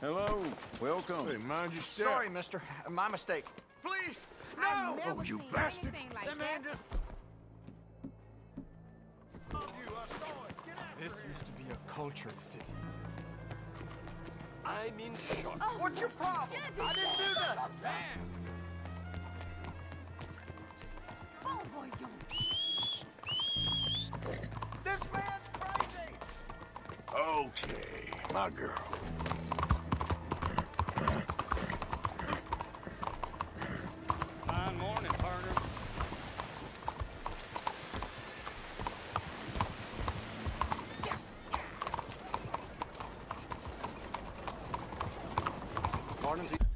Hello. Welcome. Hey, mind your step. Sorry, mister. My mistake. Please! I've No! never Oh, you seen bastard. like That that. man just... This used to be a cultured city. I'm in shock. Oh, What's your problem? I didn't do that. Oh, bon voyons. This man's crazy! Okay, my girl. morning to you.